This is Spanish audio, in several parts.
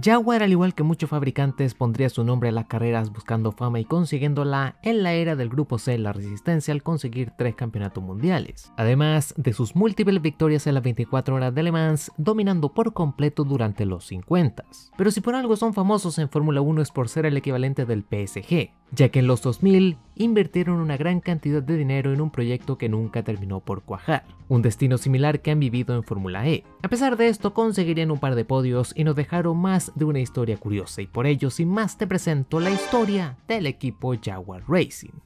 Jaguar, al igual que muchos fabricantes, pondría su nombre a las carreras buscando fama y consiguiéndola en la era del grupo C La Resistencia al conseguir tres campeonatos mundiales, además de sus múltiples victorias en las 24 horas de Le Mans, dominando por completo durante los 50. Pero si por algo son famosos en Fórmula 1 es por ser el equivalente del PSG, ya que en los 2000 invirtieron una gran cantidad de dinero en un proyecto que nunca terminó por cuajar, un destino similar que han vivido en Fórmula E. A pesar de esto conseguirían un par de podios y nos dejaron más de una historia curiosa y por ello sin más te presento la historia del equipo Jaguar Racing.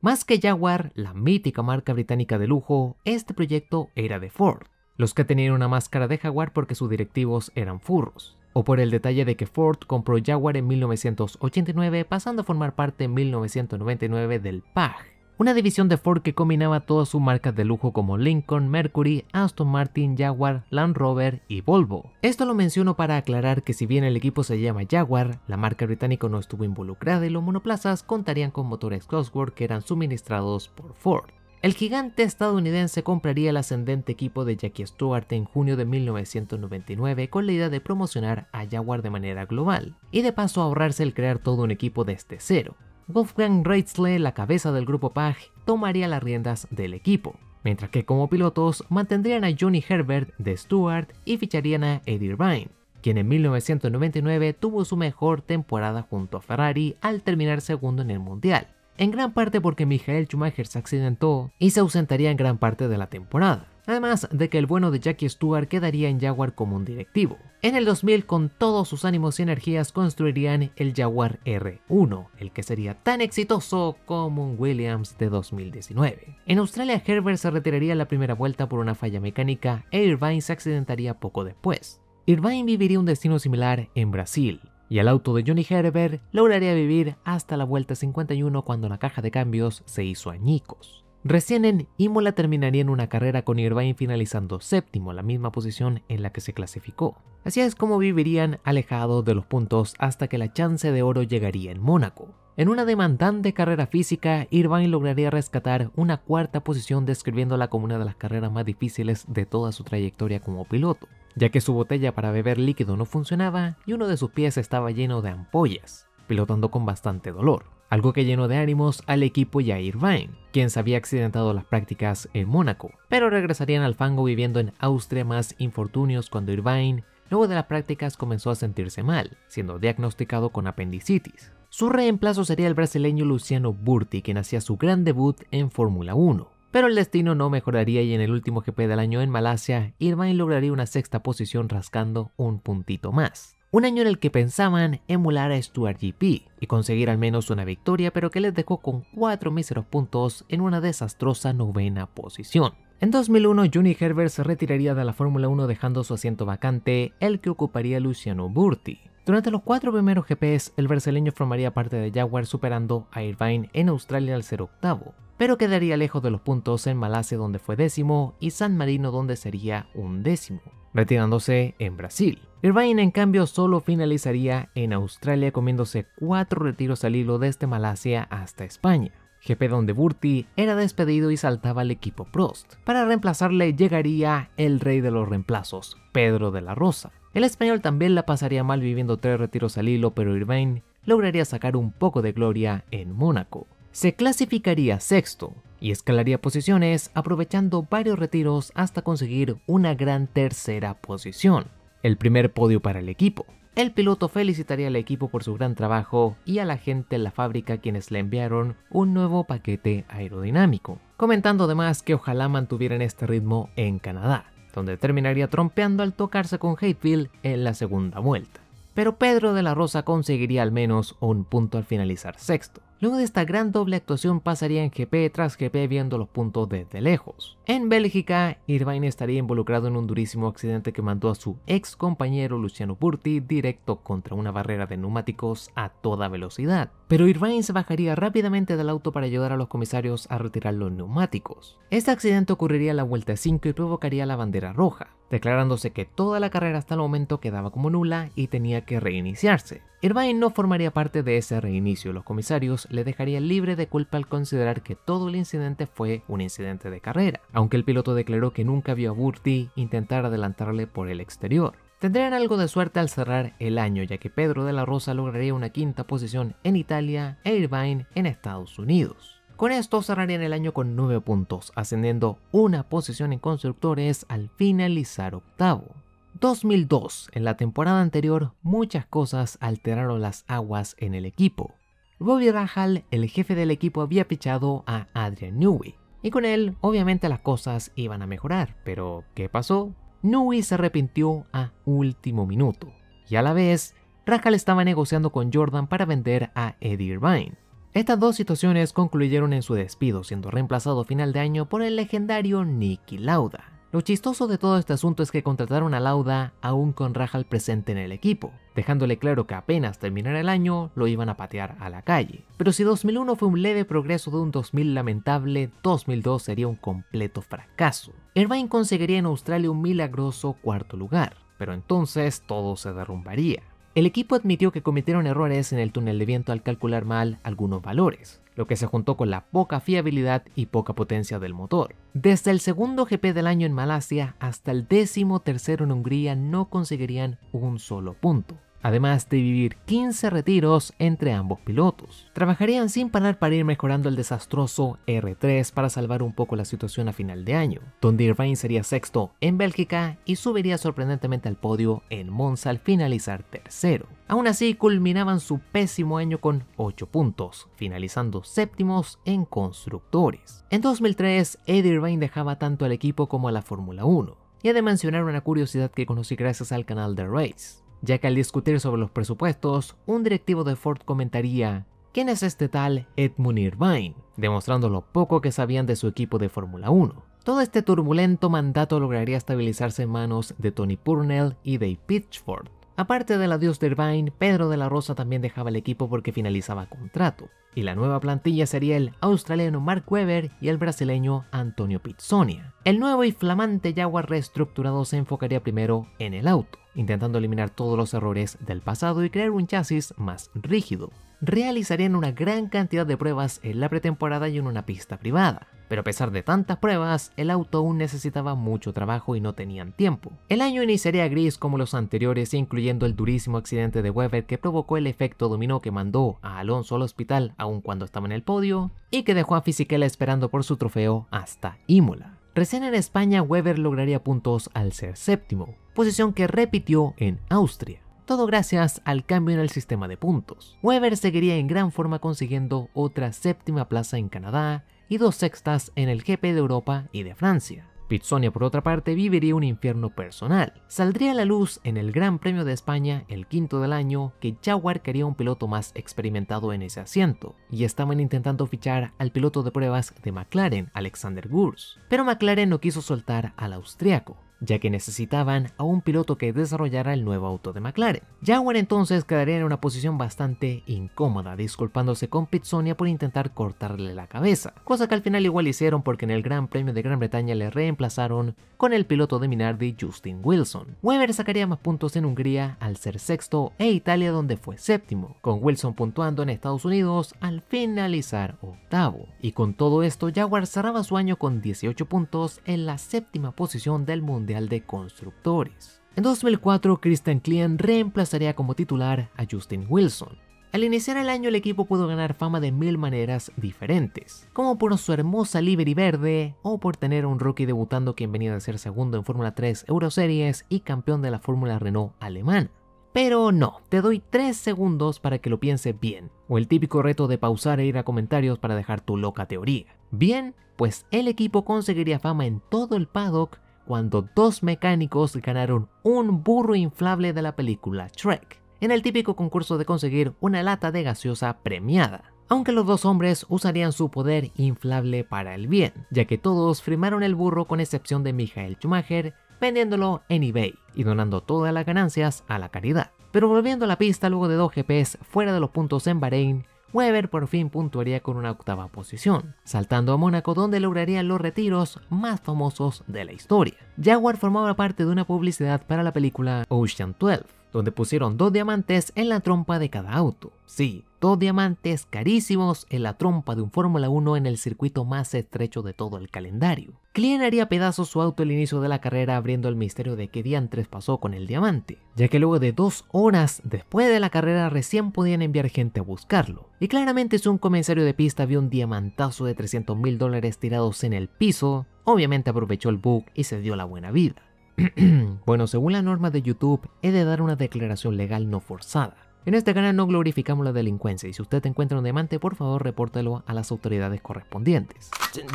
Más que Jaguar, la mítica marca británica de lujo, este proyecto era de Ford, los que tenían una máscara de jaguar porque sus directivos eran furros o por el detalle de que Ford compró Jaguar en 1989 pasando a formar parte en 1999 del PAG, una división de Ford que combinaba todas sus marcas de lujo como Lincoln, Mercury, Aston Martin, Jaguar, Land Rover y Volvo. Esto lo menciono para aclarar que si bien el equipo se llama Jaguar, la marca británica no estuvo involucrada y los monoplazas contarían con motores Cosworth que eran suministrados por Ford. El gigante estadounidense compraría el ascendente equipo de Jackie Stewart en junio de 1999 con la idea de promocionar a Jaguar de manera global y de paso ahorrarse el crear todo un equipo desde cero. Wolfgang Reitzle, la cabeza del grupo PAG, tomaría las riendas del equipo, mientras que como pilotos mantendrían a Johnny Herbert de Stewart y ficharían a Eddie Irvine, quien en 1999 tuvo su mejor temporada junto a Ferrari al terminar segundo en el Mundial en gran parte porque Michael Schumacher se accidentó y se ausentaría en gran parte de la temporada. Además de que el bueno de Jackie Stewart quedaría en Jaguar como un directivo. En el 2000, con todos sus ánimos y energías, construirían el Jaguar R1, el que sería tan exitoso como un Williams de 2019. En Australia, Herbert se retiraría la primera vuelta por una falla mecánica e Irvine se accidentaría poco después. Irvine viviría un destino similar en Brasil, y el auto de Johnny Herbert lograría vivir hasta la vuelta 51 cuando la caja de cambios se hizo añicos. Recién en Imola terminaría en una carrera con Irvine finalizando séptimo, la misma posición en la que se clasificó. Así es como vivirían alejados de los puntos hasta que la chance de oro llegaría en Mónaco. En una demandante carrera física, Irvine lograría rescatar una cuarta posición describiéndola como una de las carreras más difíciles de toda su trayectoria como piloto ya que su botella para beber líquido no funcionaba y uno de sus pies estaba lleno de ampollas, pilotando con bastante dolor. Algo que llenó de ánimos al equipo y a Irvine, quien se había accidentado las prácticas en Mónaco, pero regresarían al fango viviendo en Austria más infortunios cuando Irvine, luego de las prácticas, comenzó a sentirse mal, siendo diagnosticado con apendicitis. Su reemplazo sería el brasileño Luciano Burti, quien hacía su gran debut en Fórmula 1. Pero el destino no mejoraría y en el último GP del año en Malasia, Irvine lograría una sexta posición rascando un puntito más. Un año en el que pensaban emular a Stuart GP y conseguir al menos una victoria, pero que les dejó con 4 míseros puntos en una desastrosa novena posición. En 2001, Johnny Herbert se retiraría de la Fórmula 1 dejando su asiento vacante, el que ocuparía Luciano Burti. Durante los cuatro primeros GPs, el brasileño formaría parte de Jaguar superando a Irvine en Australia al ser octavo pero quedaría lejos de los puntos en Malasia donde fue décimo y San Marino donde sería un décimo, retirándose en Brasil. Irvine en cambio solo finalizaría en Australia comiéndose cuatro retiros al hilo desde Malasia hasta España. GP donde Burti era despedido y saltaba al equipo Prost. Para reemplazarle llegaría el rey de los reemplazos, Pedro de la Rosa. El español también la pasaría mal viviendo tres retiros al hilo, pero Irvine lograría sacar un poco de gloria en Mónaco se clasificaría sexto y escalaría posiciones aprovechando varios retiros hasta conseguir una gran tercera posición, el primer podio para el equipo. El piloto felicitaría al equipo por su gran trabajo y a la gente en la fábrica quienes le enviaron un nuevo paquete aerodinámico, comentando además que ojalá mantuvieran este ritmo en Canadá, donde terminaría trompeando al tocarse con Hateville en la segunda vuelta. Pero Pedro de la Rosa conseguiría al menos un punto al finalizar sexto. Luego de esta gran doble actuación pasaría en GP tras GP viendo los puntos desde lejos. En Bélgica, Irvine estaría involucrado en un durísimo accidente que mandó a su ex compañero Luciano Burti directo contra una barrera de neumáticos a toda velocidad. Pero Irvine se bajaría rápidamente del auto para ayudar a los comisarios a retirar los neumáticos. Este accidente ocurriría a la vuelta 5 y provocaría la bandera roja, declarándose que toda la carrera hasta el momento quedaba como nula y tenía que reiniciarse. Irvine no formaría parte de ese reinicio, los comisarios le dejarían libre de culpa al considerar que todo el incidente fue un incidente de carrera, aunque el piloto declaró que nunca vio a Burti intentar adelantarle por el exterior. Tendrían algo de suerte al cerrar el año, ya que Pedro de la Rosa lograría una quinta posición en Italia e Irvine en Estados Unidos. Con esto cerrarían el año con 9 puntos, ascendiendo una posición en constructores al finalizar octavo. 2002, en la temporada anterior, muchas cosas alteraron las aguas en el equipo. Bobby Rahal, el jefe del equipo, había fichado a Adrian Newey, y con él obviamente las cosas iban a mejorar, pero ¿qué pasó? Newey se arrepintió a último minuto, y a la vez, Rahal estaba negociando con Jordan para vender a Eddie Irvine. Estas dos situaciones concluyeron en su despido, siendo reemplazado a final de año por el legendario Nicky Lauda. Lo chistoso de todo este asunto es que contrataron a Lauda aún con Rahal presente en el equipo, dejándole claro que apenas terminara el año lo iban a patear a la calle. Pero si 2001 fue un leve progreso de un 2000 lamentable, 2002 sería un completo fracaso. Irvine conseguiría en Australia un milagroso cuarto lugar, pero entonces todo se derrumbaría. El equipo admitió que cometieron errores en el túnel de viento al calcular mal algunos valores, lo que se juntó con la poca fiabilidad y poca potencia del motor. Desde el segundo GP del año en Malasia hasta el décimo tercero en Hungría no conseguirían un solo punto además de vivir 15 retiros entre ambos pilotos. Trabajarían sin parar para ir mejorando el desastroso R3 para salvar un poco la situación a final de año, donde Irvine sería sexto en Bélgica y subiría sorprendentemente al podio en Monza al finalizar tercero. Aún así, culminaban su pésimo año con 8 puntos, finalizando séptimos en constructores. En 2003, Eddie Irvine dejaba tanto al equipo como a la Fórmula 1. Y he de mencionar una curiosidad que conocí gracias al canal de Race ya que al discutir sobre los presupuestos, un directivo de Ford comentaría, ¿quién es este tal Edmund Irvine? demostrando lo poco que sabían de su equipo de Fórmula 1. Todo este turbulento mandato lograría estabilizarse en manos de Tony Purnell y Dave Pitchford. Aparte del adiós de Irvine, Pedro de la Rosa también dejaba el equipo porque finalizaba contrato, y la nueva plantilla sería el australiano Mark Webber y el brasileño Antonio Pizzonia. El nuevo y flamante Jaguar reestructurado se enfocaría primero en el auto, intentando eliminar todos los errores del pasado y crear un chasis más rígido. Realizarían una gran cantidad de pruebas en la pretemporada y en una pista privada, pero a pesar de tantas pruebas, el auto aún necesitaba mucho trabajo y no tenían tiempo. El año iniciaría gris como los anteriores, incluyendo el durísimo accidente de Weber que provocó el efecto dominó que mandó a Alonso al hospital aun cuando estaba en el podio, y que dejó a Fisichella esperando por su trofeo hasta Imola. Recién en España, Weber lograría puntos al ser séptimo, posición que repitió en Austria. Todo gracias al cambio en el sistema de puntos. Weber seguiría en gran forma consiguiendo otra séptima plaza en Canadá y dos sextas en el GP de Europa y de Francia. Pizzonia, por otra parte, viviría un infierno personal. Saldría a la luz en el Gran Premio de España, el quinto del año, que Jaguar quería un piloto más experimentado en ese asiento, y estaban intentando fichar al piloto de pruebas de McLaren, Alexander Gurs. Pero McLaren no quiso soltar al austriaco ya que necesitaban a un piloto que desarrollara el nuevo auto de McLaren. Jaguar entonces quedaría en una posición bastante incómoda, disculpándose con Pitsonia por intentar cortarle la cabeza, cosa que al final igual hicieron porque en el Gran Premio de Gran Bretaña le reemplazaron con el piloto de Minardi Justin Wilson. Weber sacaría más puntos en Hungría al ser sexto e Italia donde fue séptimo, con Wilson puntuando en Estados Unidos al finalizar octavo. Y con todo esto Jaguar cerraba su año con 18 puntos en la séptima posición del mundo de Constructores. En 2004, Christian Klein reemplazaría como titular a Justin Wilson. Al iniciar el año el equipo pudo ganar fama de mil maneras diferentes, como por su hermosa livery verde o por tener un rookie debutando quien venía de ser segundo en Fórmula 3 Euroseries y campeón de la Fórmula Renault alemana. Pero no, te doy 3 segundos para que lo pienses bien, o el típico reto de pausar e ir a comentarios para dejar tu loca teoría. Bien, pues el equipo conseguiría fama en todo el paddock cuando dos mecánicos ganaron un burro inflable de la película Trek, en el típico concurso de conseguir una lata de gaseosa premiada. Aunque los dos hombres usarían su poder inflable para el bien, ya que todos firmaron el burro con excepción de Michael Schumacher, vendiéndolo en eBay y donando todas las ganancias a la caridad. Pero volviendo a la pista luego de dos GPs fuera de los puntos en Bahrein, Weber por fin puntuaría con una octava posición, saltando a Mónaco donde lograría los retiros más famosos de la historia. Jaguar formaba parte de una publicidad para la película Ocean 12, donde pusieron dos diamantes en la trompa de cada auto. Sí, dos diamantes carísimos en la trompa de un Fórmula 1 en el circuito más estrecho de todo el calendario. Client haría pedazos su auto al inicio de la carrera abriendo el misterio de qué diantres pasó con el diamante, ya que luego de dos horas después de la carrera recién podían enviar gente a buscarlo. Y claramente si un comisario de pista vio un diamantazo de 300 mil dólares tirados en el piso, obviamente aprovechó el bug y se dio la buena vida. bueno, según la norma de YouTube, he de dar una declaración legal no forzada. En este canal no glorificamos la delincuencia y si usted encuentra un diamante, por favor repórtelo a las autoridades correspondientes.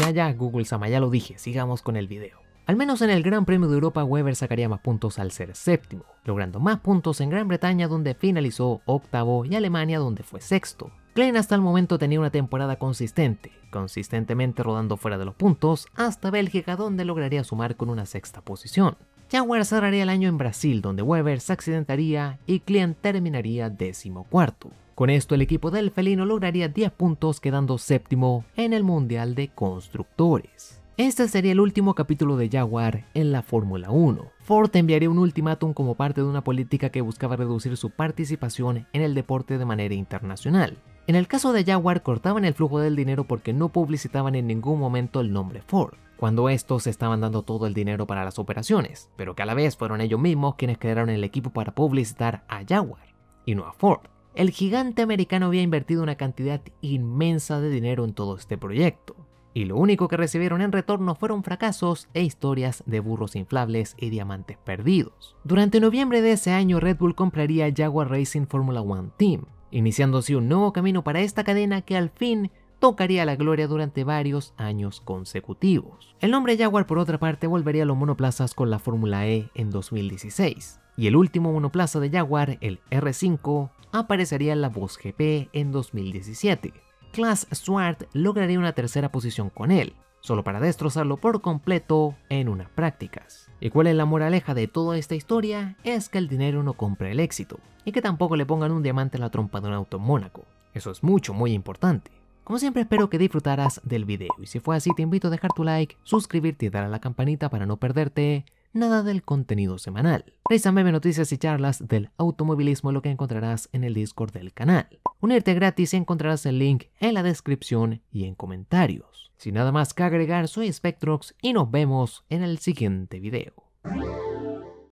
Ya, ya, Google Sama, ya lo dije, sigamos con el video. Al menos en el Gran Premio de Europa, Weber sacaría más puntos al ser séptimo, logrando más puntos en Gran Bretaña donde finalizó octavo y Alemania donde fue sexto. Klein hasta el momento tenía una temporada consistente, consistentemente rodando fuera de los puntos, hasta Bélgica donde lograría sumar con una sexta posición. Jaguar cerraría el año en Brasil, donde Weber se accidentaría y Klein terminaría décimo cuarto. Con esto el equipo del felino lograría 10 puntos quedando séptimo en el Mundial de Constructores. Este sería el último capítulo de Jaguar en la Fórmula 1. Ford enviaría un ultimátum como parte de una política que buscaba reducir su participación en el deporte de manera internacional. En el caso de Jaguar cortaban el flujo del dinero porque no publicitaban en ningún momento el nombre Ford, cuando estos estaban dando todo el dinero para las operaciones, pero que a la vez fueron ellos mismos quienes crearon el equipo para publicitar a Jaguar y no a Ford. El gigante americano había invertido una cantidad inmensa de dinero en todo este proyecto, y lo único que recibieron en retorno fueron fracasos e historias de burros inflables y diamantes perdidos. Durante noviembre de ese año Red Bull compraría Jaguar Racing Formula One Team, iniciando así un nuevo camino para esta cadena que al fin tocaría la gloria durante varios años consecutivos. El nombre Jaguar por otra parte volvería a los monoplazas con la Fórmula E en 2016, y el último monoplaza de Jaguar, el R5, aparecería en la Voz GP en 2017. Class Swart lograría una tercera posición con él, solo para destrozarlo por completo en unas prácticas. ¿Y cuál es la moraleja de toda esta historia? Es que el dinero no compra el éxito, y que tampoco le pongan un diamante en la trompa de un auto en Mónaco. Eso es mucho, muy importante. Como siempre espero que disfrutaras del video y si fue así te invito a dejar tu like, suscribirte y dar a la campanita para no perderte nada del contenido semanal. Revísame noticias y charlas del automovilismo lo que encontrarás en el Discord del canal. Unirte gratis y encontrarás el link en la descripción y en comentarios. Sin nada más que agregar, soy Spectrox y nos vemos en el siguiente video.